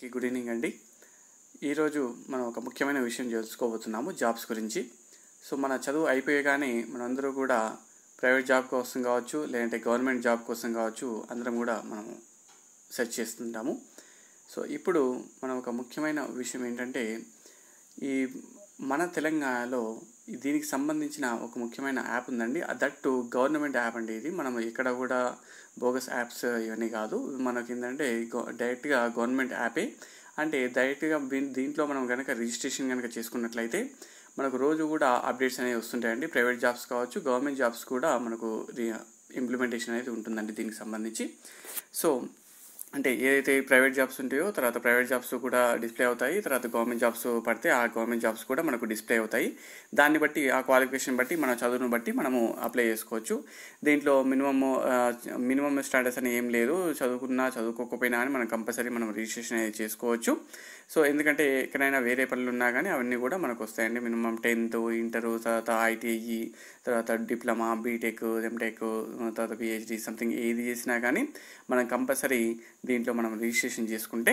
కి good evening అండి. ఈరోజు మనం ఒక ముఖ్యమైన విషయం తెలుసుకోబోతున్నాము జాబ్స్ గురించి. సో మన చదువు అయిపోయగానే మనందరూ కూడా ప్రైవేట్ జాబ్ కోసం కావచ్చు లేదంటే గవర్నమెంట్ జాబ్ కోసం కావచ్చు అందరం కూడా మనము సెర్చ్ చేస్తుంటాము. సో ఇప్పుడు మనం ఒక ముఖ్యమైన విషయం ఏంటంటే ఈ మన తెలంగాణలో దీనికి సంబంధించిన ఒక ముఖ్యమైన యాప్ ఉందండి. దట్ గవర్నమెంట్ యాప్ అండి ఇది. మనం ఇక్కడ కూడా బోగస్ యాప్స్ ఇవన్నీ కాదు. మనకి ఏంటంటే డైరెక్ట్గా గవర్నమెంట్ యాపే. అంటే డైరెక్ట్గా దీంట్లో మనం కనుక రిజిస్ట్రేషన్ కనుక చేసుకున్నట్లయితే మనకు రోజు కూడా అప్డేట్స్ అనేవి వస్తుంటాయండి. ప్రైవేట్ జాబ్స్ కావచ్చు గవర్నమెంట్ జాబ్స్ కూడా మనకు ఇంప్లిమెంటేషన్ అనేది ఉంటుందండి దీనికి సంబంధించి. సో అంటే ఏదైతే ప్రైవేట్ జాబ్స్ ఉంటాయో తర్వాత ప్రైవేట్ జాబ్స్ కూడా డిస్ప్లే అవుతాయి. తర్వాత గవర్నమెంట్ జాబ్స్ పడితే ఆ గవర్నమెంట్ జాబ్స్ కూడా మనకు డిస్ప్లే అవుతాయి. దాన్ని బట్టి ఆ క్వాలిఫికేషన్ బట్టి మన చదువును బట్టి మనము అప్లై చేసుకోవచ్చు. దీంట్లో మినిమమ్ మినిమమ్ స్టాండర్డ్స్ అని ఏం లేదు. చదువుకున్నా చదువుకోకపోయినా అని మనం కంపల్సరీ మనం రిజిస్ట్రేషన్ అనేది చేసుకోవచ్చు. సో ఎందుకంటే ఎక్కడైనా వేరే పనులు ఉన్నా కానీ అవన్నీ కూడా మనకు వస్తాయండి. మినిమం టెన్త్ ఇంటర్ తర్వాత ఐటీఈ తర్వాత diploma B Tech M Tech తర్వాత పిహెచ్డి సంథింగ్ ఏది చేసినా కానీ మనం కంపల్సరీ దీంట్లో మనం రిజిస్ట్రేషన్ చేసుకుంటే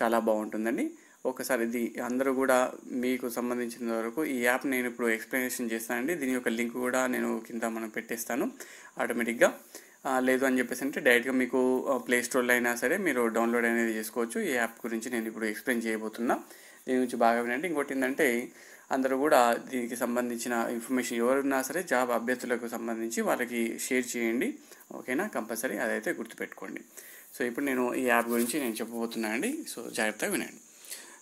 చాలా బాగుంటుందండి. ఒకసారి ఇది అందరూ కూడా మీకు సంబంధించిన వరకు ఈ యాప్ నేను ఇప్పుడు ఎక్స్ప్లెనేషన్ చేస్తానండి. దీని యొక్క లింక్ కూడా నేను కింద మనం పెట్టేస్తాను ఆటోమేటిక్గా. లేదు అని చెప్పేసి అంటే డైరెక్ట్గా మీకు ప్లే స్టోర్లో అయినా సరే మీరు డౌన్లోడ్ అనేది చేసుకోవచ్చు. ఈ యాప్ గురించి నేను ఇప్పుడు ఎక్స్ప్లెయిన్ చేయబోతున్నా. దీని గురించి బాగా వినండి. ఇంకోటి ఏంటంటే అందరూ కూడా దీనికి సంబంధించిన ఇన్ఫర్మేషన్ ఎవరున్నా సరే జాబ్ అభ్యర్థులకు సంబంధించి వాళ్ళకి షేర్ చేయండి. ఓకేనా? కంపల్సరీ అదైతే గుర్తుపెట్టుకోండి. సో ఇప్పుడు నేను ఈ యాప్ గురించి నేను చెప్పబోతున్నా అండి. సో జాగ్రత్తగా వినండి.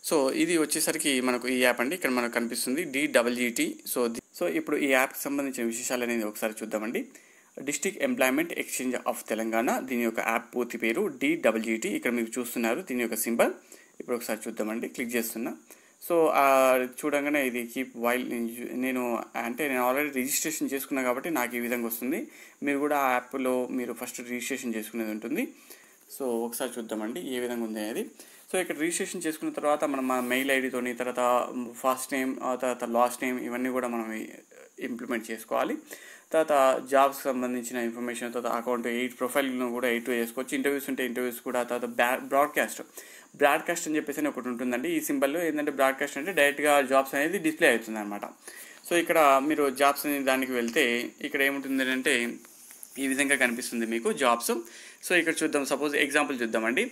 సో ఇది వచ్చేసరికి మనకు ఈ యాప్ అండి. ఇక్కడ మనకు కనిపిస్తుంది డిడబ్ల్యూటీ సో సో ఇప్పుడు ఈ యాప్కి సంబంధించిన విశేషాలు అనేది ఒకసారి చూద్దామండి. District employment exchange of Telangana దీని యొక్క యాప్ పూర్తి పేరు డిడబ్ల్యూటీ ఇక్కడ మీరు చూస్తున్నారు దీని యొక్క సింబల్. ఇప్పుడు ఒకసారి చూద్దామండి. క్లిక్ చేస్తున్నా. సో చూడంగానే ఇది కీప్ వైల్ నేను అంటే నేను ఆల్రెడీ రిజిస్ట్రేషన్ చేసుకున్నా కాబట్టి నాకు ఈ విధంగా వస్తుంది. మీరు కూడా ఆ యాప్లో మీరు ఫస్ట్ రిజిస్ట్రేషన్ చేసుకునేది ఉంటుంది. సో ఒకసారి చూద్దామండి ఏ విధంగా ఉంది అనేది. సో ఇక్కడ రిజిస్ట్రేషన్ చేసుకున్న తర్వాత మనం మన మెయిల్ ఐడితోని తర్వాత ఫస్ట్ నేమ్ తర్వాత లాస్ట్ నేమ్ ఇవన్నీ కూడా మనం ఇంప్లిమెంట్ చేసుకోవాలి. తర్వాత జాబ్స్ సంబంధించిన ఇన్ఫర్మేషన్ తర్వాత అకౌంట్ ఎయిట్ ప్రొఫైల్ను కూడా ఎయిట్ చేసుకోవచ్చు. ఇంటర్వ్యూస్ ఉంటే ఇంటర్వ్యూస్ కూడా తర్వాత బ్రాడ్కాస్ట్. బ్రాడ్కాస్ట్ అని చెప్పేసి ఒకటి ఉంటుందండి. ఈ సింబల్ ఏంటంటే బ్రాడ్కాస్ట్ అంటే డైరెక్ట్గా జాబ్స్ అనేది డిస్ప్లే అవుతుంది అనమాట సో ఇక్కడ మీరు జాబ్స్ అనే దానికి వెళ్తే ఇక్కడ ఏముంటుంది అంటే ఈ విధంగా కనిపిస్తుంది మీకు జాబ్స్. సో ఇక్కడ చూద్దాం. సపోజ్ ఎగ్జాంపుల్ చూద్దామండి.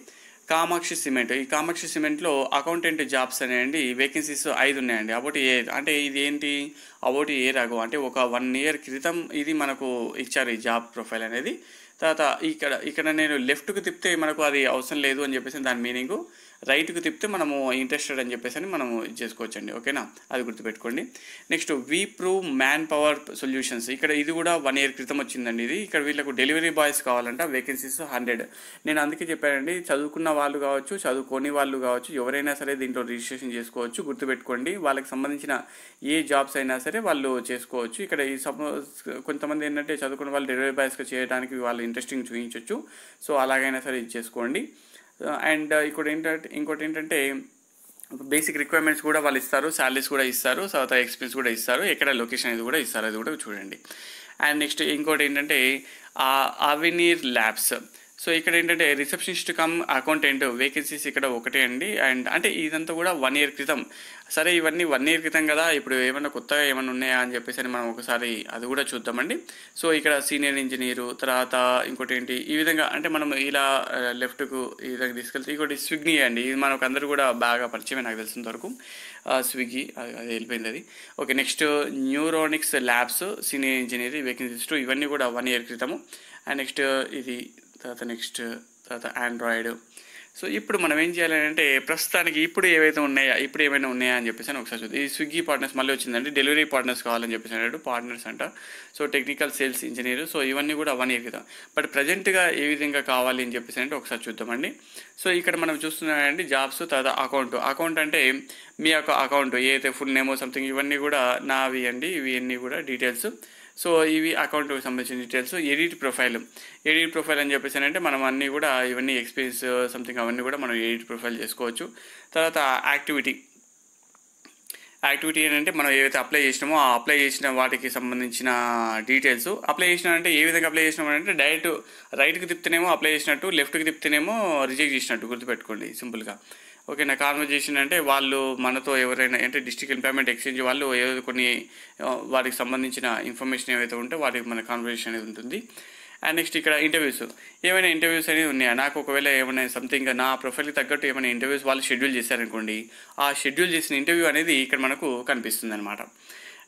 కామాక్షి సిమెంట్. ఈ కామాక్షి సిమెంట్లో అకౌంటెంట్ జాబ్స్ అనేవి వేకెన్సీస్ ఐదు ఉన్నాయండి. అబౌట్ ఏ అంటే ఇది ఏంటి? అబౌట్ ఏ రాగో అంటే ఒక వన్ ఇయర్ క్రితం ఇది మనకు ఇచ్చారు ఈ జాబ్ ప్రొఫైల్ అనేది. తర్వాత ఇక్కడ ఇక్కడ నేను లెఫ్ట్కి తిప్పితే మనకు అది అవసరం లేదు అని చెప్పేసి దాని మీనింగ్ రైట్కి తిప్పితే మనము ఇంట్రెస్టెడ్ అని చెప్పేసి అని మనము చేసుకోవచ్చు చేసుకోవచ్చండి. ఓకేనా? అది గుర్తుపెట్టుకోండి. Next we prove manpower solutions ఇక్కడ ఇది కూడా వన్ ఇయర్ క్రితం వచ్చిందండి ఇది. ఇక్కడ వీళ్ళకు డెలివరీ బాయ్స్ కావాలంట వేకెన్సీస్ హండ్రెడ్ నేను అందుకే చెప్పానండి చదువుకున్న వాళ్ళు కావచ్చు చదువుకోని వాళ్ళు కావచ్చు ఎవరైనా సరే దీంట్లో రిజిస్ట్రేషన్ చేసుకోవచ్చు. గుర్తుపెట్టుకోండి వాళ్ళకి సంబంధించిన ఏ జాబ్స్ అయినా సరే వాళ్ళు చేసుకోవచ్చు. ఇక్కడ ఈ సపోజ్ కొంతమంది ఏంటంటే చదువుకున్న వాళ్ళు డెలివరీ బాయ్స్గా చేయడానికి వాళ్ళు ఇంట్రెస్టింగ్ చూపించవచ్చు సో అలాగైనా సరే ఇది చేసుకోండి. Uh, అండ్ uh, ఇక్కడ ఏంటంటే ఇంకోటి ఏంటంటే బేసిక్ రిక్వైర్మెంట్స్ కూడా వాళ్ళు ఇస్తారు. శాలరీస్ కూడా ఇస్తారు. తర్వాత ఎక్స్పీరియన్స్ కూడా ఇస్తారు. ఎక్కడ లొకేషన్ అనేది కూడా ఇస్తారు. అది కూడా చూడండి. అండ్ నెక్స్ట్ ఇంకోటి ఏంటంటే అవెనీర్ ల్యాబ్స్ సో ఇక్కడ ఏంటంటే రిసెప్షనిస్ట్ కమ్ అకౌంటెంట్ వేకెన్సీస్ ఇక్కడ ఒకటే అండి. అండ్ అంటే ఇదంతా కూడా వన్ ఇయర్ క్రితం. సరే ఇవన్నీ వన్ ఇయర్ క్రితం కదా ఇప్పుడు ఏమైనా కొత్తగా ఏమైనా ఉన్నాయా అని చెప్పేసి అని మనం ఒకసారి అది కూడా చూద్దామండి. సో ఇక్కడ సీనియర్ ఇంజనీరు తర్వాత ఇంకోటి ఏంటి ఈ విధంగా అంటే మనం ఇలా లెఫ్ట్కు ఈ విధంగా తీసుకెళ్తే ఇంకోటి స్విగ్గీ అండి. ఇది మనకు అందరూ కూడా బాగా పరిచయం నాకు తెలిసినంత వరకు. స్విగ్గీ అది వెళ్ళిపోయింది అది. Okay next Neuronics labs senior engineer vacancies two ఇవన్నీ కూడా వన్ ఇయర్ క్రితము. అండ్ నెక్స్ట్ ఇది తర్వాత నెక్స్ట్ తర్వాత ఆండ్రాయిడ్ సో ఇప్పుడు మనం ఏం చేయాలి అంటే ప్రస్తుతానికి ఇప్పుడు ఏవైతే ఉన్నాయా ఇప్పుడు ఏమైనా ఉన్నాయా అని చెప్పేసి అని ఒకసారి చూద్దాం. ఈ స్విగ్గీ పార్ట్నర్స్ మళ్ళీ వచ్చిందండి. డెలివరీ పార్ట్నర్స్ కావాలని చెప్పేసి అన్నాడు. పార్ట్నర్స్ అంట. So technical sales engineer so ఇవన్నీ కూడా వన్ ఇయర్ బట్ ప్రజెంట్గా ఏ విధంగా కావాలి అని చెప్పేసి అంటే ఒకసారి చూద్దామండి. సో ఇక్కడ మనం చూస్తున్నామండి జాబ్స్ తర్వాత అకౌంట్ అకౌంట్ అంటే మీ యొక్క అకౌంట్ ఏదైతే ఫుల్ నేమో సంథింగ్ ఇవన్నీ కూడా నావి అండి. ఇవి అన్నీ కూడా డీటెయిల్స్ సో ఇవి అకౌంట్కి సంబంధించిన details edit profile edit profile అని చెప్పేసి అంటే మనం అన్నీ కూడా ఇవన్నీ ఎక్స్పీరియన్స్ సంథింగ్ uh, అవన్నీ కూడా మనం ఎడిట్ ప్రొఫైల్ చేసుకోవచ్చు. తర్వాత యాక్టివిటీ యాక్టివిటీ ఏంటంటే మనం ఏవైతే అప్లై చేసినామో ఆ అప్లై చేసిన వాటికి సంబంధించిన డీటెయిల్స్ అప్లై చేసిన అంటే ఏ విధంగా అప్లై చేసినాం అంటే డైరెక్ట్ రైట్కి తిప్పితేనేమో అప్లై చేసినట్టు లెఫ్ట్కి తిప్పితేనేమో రిజెక్ట్ చేసినట్టు గుర్తుపెట్టుకోండి సింపుల్గా ఓకే నా కాన్వర్జేషన్ అంటే వాళ్ళు మనతో ఎవరైనా అంటే డిస్ట్రిక్ట్ ఎంప్లాయ్మెంట్ ఎక్స్చేంజ్ వాళ్ళు ఏదో కొన్ని వారికి వాటికి సంబంధించిన ఇన్ఫర్మేషన్ ఏవైతే ఉంటే వాటికి మన కాన్వర్జేషన్ అనేది ఉంటుంది. అండ్ నెక్స్ట్ ఇక్కడ ఇంటర్వ్యూస్. ఏమైనా ఇంటర్వ్యూస్ అనేవి ఉన్నాయా? నాకు ఒకవేళ ఏమైనా సంథింగ్ నా ప్రొఫైల్కి తగ్గట్టు ఏమైనా ఇంటర్వ్యూస్ వాళ్ళు షెడ్యూల్ చేశారనుకోండి ఆ షెడ్యూల్ చేసిన ఇంటర్వ్యూ అనేది ఇక్కడ మనకు కనిపిస్తుంది అనమాట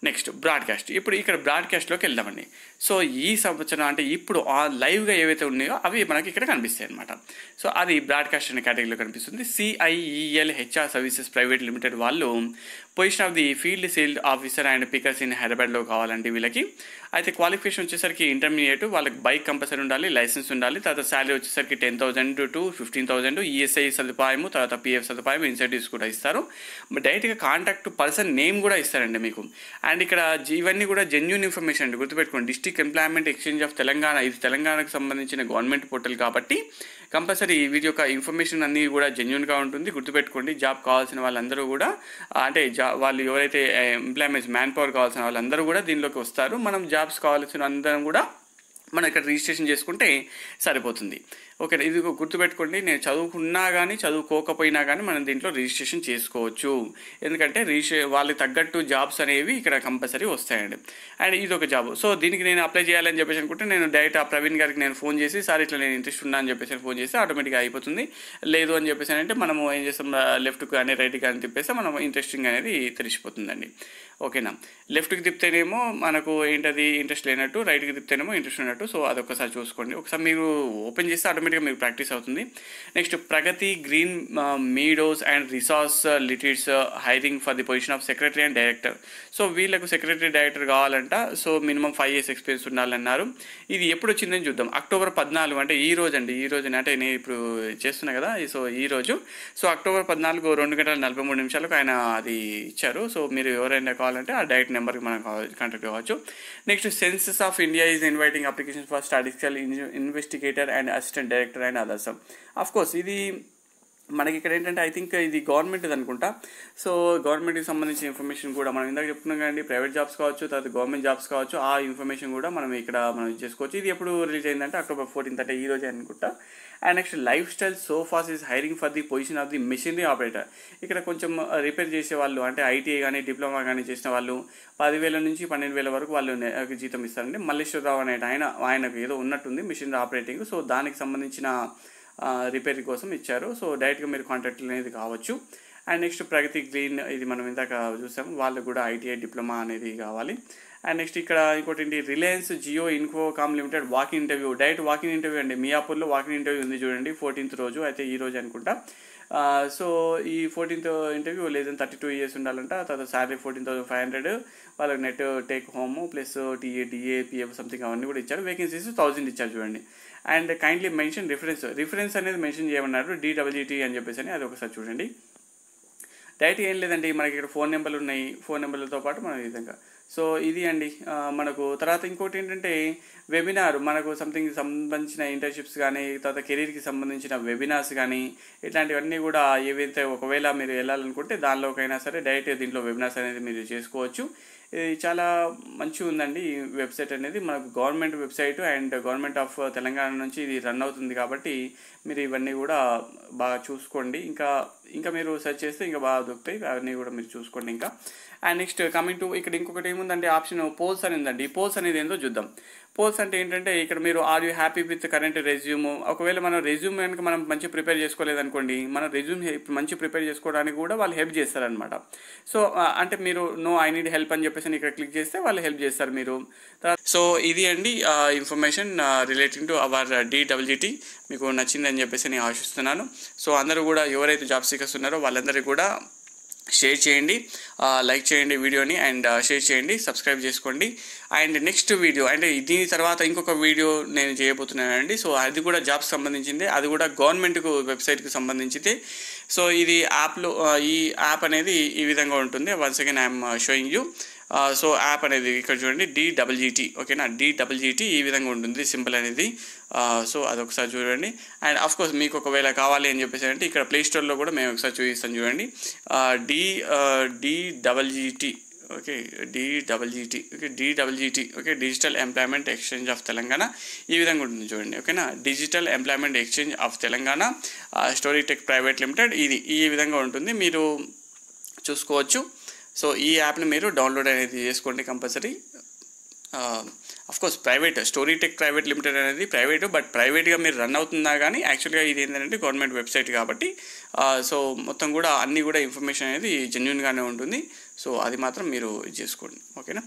నెక్స్ట్ బ్రాడ్కాస్ట్. ఇప్పుడు ఇక్కడ బ్రాడ్కాస్ట్లోకి వెళ్దామండి. సో ఈ సంవత్సరం అంటే ఇప్పుడు ఆ లైవ్గా ఏవైతే ఉన్నాయో అవి మనకి ఇక్కడ కనిపిస్తాయి అనమాట సో అది బ్రాడ్కాస్ట్ అనే కేటగిరీలో కనిపిస్తుంది. CIEL HR services private limited వాళ్ళు position of the field sale officer and pickers in హైదరాబాద్లో కావాలండి వీళ్ళకి అయితే క్వాలిఫికేషన్ వచ్చేసరికి ఇంటర్మీడియట్ వాళ్ళకి బైక్ కంపల్సరీ ఉండాలి లైసెన్స్ ఉండాలి తర్వాత శాలరీ వచ్చేసరికి ten thousand to fifteen thousand ESI సదుపాయము తర్వాత పిఎఫ్ సదుపాయం ఇన్సెంటివ్స్ కూడా ఇస్తారు. డైరెక్ట్గా కాంటాక్ట్ పర్సన్ నేమ్ కూడా ఇస్తారండి మీకు. అండ్ ఇక్కడ ఇవన్నీ కూడా జెన్యున్ ఇన్ఫర్మేషన్ అండి గుర్తుపెట్టుకోండి. District employment exchange of Telangana ఇది తెలంగాణకు సంబంధించిన గవర్నమెంట్ పోర్టల్ కాబట్టి కంపల్సరీ వీటి యొక్క ఇన్ఫర్మేషన్ అన్నీ కూడా జెన్యున్గా ఉంటుంది. గుర్తుపెట్టుకోండి జాబ్ కావాల్సిన వాళ్ళందరూ కూడా అంటే జా వాళ్ళు ఎవరైతే ఎంప్లాయ్మెంట్స్ మ్యాన్ పవర్ కావాల్సిన వాళ్ళందరూ కూడా దీనిలోకి వస్తారు. మనం జాబ్ జాబ్స్ కావాల్సిన అందరం కూడా మనం ఇక్కడ రిజిస్ట్రేషన్ చేసుకుంటే సరిపోతుంది. ఓకే ఇది గుర్తుపెట్టుకోండి. నేను చదువుకున్నా కానీ చదువుకోకపోయినా కానీ మనం దీంట్లో రిజిస్ట్రేషన్ చేసుకోవచ్చు. ఎందుకంటే రిజిస్ట్రే వాళ్ళకి తగ్గట్టు జాబ్స్ అనేవి ఇక్కడ కంపల్సరీ వస్తాయండి. అండ్ ఇది ఒక జాబ్. సో దీనికి నేను అప్లై చేయాలని చెప్పేసి అనుకుంటే నేను డైరెక్ట్ ఆ ప్రవీణ్ గారికి నేను ఫోన్ చేసి సార్ ఇట్లా నేను ఇంట్రెస్ట్ ఉన్నా అని చెప్పేసి ఫోన్ చేసి ఆటోమేటిక్గా అయిపోతుంది. లేదు అని చెప్పేసి అంటే మనము ఏం చేస్తాం లెఫ్ట్ కానీ రైట్ కానీ తిప్పేస్తే మనం ఇంట్రెస్టింగ్ అనేది తెలిసిపోతుందండి ఓకేనా? లెఫ్ట్కి తిప్పితేనేమో మనకు ఏంటది ఇంట్రెస్ట్ లేనట్టు రైట్కి తిప్పితేనేమో ఇంట్రెస్ట్ ఉన్నట్టు. సో అదొకసారి చూసుకోండి. ఒకసారి మీరు ఓపెన్ చేస్తే ఆటోమేటిక్గా మీకు ప్రాక్టీస్ అవుతుంది. Next Pragati green meadows and resorts లిటిడ్స్ hiring for the position of secretary and director. So వీళ్ళకు సెక్రటరీ డైరెక్టర్ కావాలంట. So minimum five years experience ఉండాలన్నారు. ఇది ఎప్పుడు వచ్చిందని చూద్దాం. అక్టోబర్ పద్నాలుగు అంటే ఈ రోజు అండి. ఈ రోజు అంటే నేను ఇప్పుడు చేస్తున్నా కదా. సో ఈ రోజు. సో అక్టోబర్ పద్నాలుగు రెండు గంటల నలభై మూడు నిమిషాలకు ఆయన అది ఇచ్చారు. సో మీరు ఎవరైనా కావాలంటే ఆ డైరెక్ట్ నెంబర్కి మనం కాంటాక్ట్ కావచ్చు. Next census of India is inviting application for statistical investigator and assistant director and others of course ఇది మనకి ఇక్కడ ఏంటంటే ఐ థింక్ ఇది గవర్నమెంట్ అనుకుంటా. సో గవర్నమెంట్కి సంబంధించిన ఇన్ఫర్మేషన్ కూడా మనం ఇందాక చెప్తున్నాం కదండి ప్రైవేట్ జాబ్స్ కావచ్చు తర్వాత గవర్నమెంట్ జాబ్స్ కావచ్చు ఆ ఇన్ఫర్మేషన్ కూడా మనం ఇక్కడ మనం చేసుకోవచ్చు. ఇది ఎప్పుడు రిలీజ్ అయిందంటే అక్టోబర్ ఫోర్టీన్త్ అంటే ఈ రోజే అనుకుంటా. And next lifestyle sofas is hiring for the position of the machinery operator. ఇక్కడ కొంచెం uh, రిపేర్ చేసే వాళ్ళు అంటే ఐటీఐ కానీ డిప్లొమా కానీ చేసిన వాళ్ళు పదివేల నుంచి పన్నెండు వేల వరకు వాళ్ళు uh, జీతం ఇస్తారండి. మల్లేశ్వరరావు అనే ఆయన ఆయనకు ఏదో ఉన్నట్టుంది మిషనరీ ఆపరేటింగ్. సో దానికి సంబంధించిన రిపేర్ కోసం ఇచ్చారు. సో డైరెక్ట్గా మీరు కాంటాక్ట్ అనేది కావచ్చు. అండ్ నెక్స్ట్ ప్రగతి గ్రీన్ ఇది మనం ఇందాక చూసాం వాళ్ళకు కూడా ఐటీఐ డిప్లొమా అనేది కావాలి. అండ్ నెక్స్ట్ ఇక్కడ ఇంకోటి ఏంటి Reliance Jio Infocomm limited walking interview. Direct walking interview అండి. మియాపూర్లో వాకింగ్ ఇంటర్వ్యూ ఉంది చూడండి ఫోర్టీన్త్ రోజు. అయితే ఈ రోజు అనుకుంటా. సో ఈ ఫోర్టీన్త్ ఇంటర్వ్యూ లేదని థర్టీ టూ ఇయర్స్ ఉండాలంట. తర్వాత salary fourteen thousand five hundred. వాళ్ళకి net take home plus TA DA PF something అవన్నీ కూడా ఇచ్చారు. వేకెన్సీస్ థౌసండ్ ఇచ్చారు చూడండి. And kindly mention reference. Reference అనేది మెన్షన్ చేయమన్నారు డిడబ్ల్యూటీ అని చెప్పేసి అని అది ఒకసారి చూడండి. డైరెక్ట్ ఏం లేదండి మనకి ఇక్కడ ఫోన్ నెంబర్లు ఉన్నాయి. ఫోన్ నెంబర్లతో పాటు మనం ఈ విధంగా సో ఇది అండి. మనకు తర్వాత ఇంకోటి ఏంటంటే వెబినార్ మనకు సంథింగ్ సంబంధించిన ఇంటర్న్షిప్స్ కానీ తర్వాత కెరీర్కి సంబంధించిన వెబినార్స్ కానీ ఇట్లాంటివన్నీ కూడా ఏవైతే ఒకవేళ మీరు వెళ్ళాలనుకుంటే దానిలోకైనా సరే డైరెక్ట్ దీంట్లో వెబినార్స్ అనేది మీరు చేసుకోవచ్చు. ఇది చాలా మంచిగా ఉందండి. ఈ వెబ్సైట్ అనేది మనకు government website and government of Telangana నుంచి ఇది రన్ అవుతుంది కాబట్టి మీరు ఇవన్నీ కూడా బాగా చూసుకోండి. ఇంకా ఇంకా మీరు సెర్చ్ చేస్తే ఇంకా బాగా దొరుకుతాయి. అవన్నీ కూడా మీరు చూసుకోండి ఇంకా. అండ్ నెక్స్ట్ కమింగ్ టు ఇక్కడ ఇంకొకటి ఏముందంటే ఆప్షన్ పోల్స్ అని ఉందండి. పోల్స్ అనేది ఏందో చూద్దాం. పోల్స్ అంటే ఏంటంటే ఇక్కడ మీరు are you happy with current resume ఒకవేళ మనం రెజ్యూమ్ కనుక మనం మంచి ప్రిపేర్ చేసుకోలేదనుకోండి మన రెజ్యూమ్ మంచి ప్రిపేర్ చేసుకోవడానికి కూడా వాళ్ళు హెల్ప్ చేస్తారనమాట సో అంటే మీరు నో ఐ నీడ్ హెల్ప్ అని చెప్పేసి ఇక్కడ క్లిక్ చేస్తే వాళ్ళు హెల్ప్ చేస్తారు మీరు. సో ఇది అండి information relating to our DWT మీకు నచ్చిందని చెప్పేసి నేను ఆశిస్తున్నాను. సో అందరూ కూడా ఎవరైతే జాబ్ సీకర్స్ ఉన్నారో వాళ్ళందరికీ కూడా షేర్ చేయండి లైక్ చేయండి వీడియోని అండ్ షేర్ చేయండి సబ్స్క్రైబ్ చేసుకోండి. అండ్ నెక్స్ట్ వీడియో అంటే దీని తర్వాత ఇంకొక వీడియో నేను చేయబోతున్నానండి. సో అది కూడా జాబ్స్ సంబంధించింది అది కూడా గవర్నమెంట్కు వెబ్సైట్కి సంబంధించింది. సో ఇది యాప్లో ఈ యాప్ అనేది ఈ విధంగా ఉంటుంది. Once again I'm showing you so app అనేది ఇక్కడ చూడండి డిడబ్ల్యూటీ ఓకేనా? డిడబ్ల్యూటీ ఈ విధంగా ఉంటుంది సింపుల్ అనేది. Uh, సో అదొకసారి చూడండి. అండ్ అఫ్ కోర్స్ మీకు ఒకవేళ కావాలి అని చెప్పేసి అంటే ఇక్కడ ప్లే స్టోర్లో కూడా మేము ఒకసారి చూపిస్తాం చూడండి. Uh, D DWT okay DWT okay DWT okay digital employment exchange of Telangana ఈ విధంగా ఉంటుంది చూడండి ఓకేనా? Digital employment exchange of Telangana story tech private limited ఇది ఈ విధంగా ఉంటుంది. మీరు చూసుకోవచ్చు. సో ఈ యాప్ని మీరు డౌన్లోడ్ అనేది చేసుకోండి compulsory. Course private story tech private limited అనేది ప్రైవేట్ బట్ ప్రైవేట్గా మీరు రన్ అవుతుందా కానీ యాక్చువల్గా ఇది ఏంటంటే గవర్నమెంట్ వెబ్సైట్ కాబట్టి సో మొత్తం కూడా అన్నీ కూడా ఇన్ఫర్మేషన్ అనేది జెన్యున్గానే ఉంటుంది. సో అది మాత్రం మీరు ఇది చేసుకోండి. ఓకేనా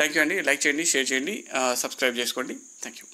థ్యాంక్ యూ అండి. లైక్ చేయండి షేర్ చేయండి సబ్స్క్రైబ్ చేసుకోండి. Thank you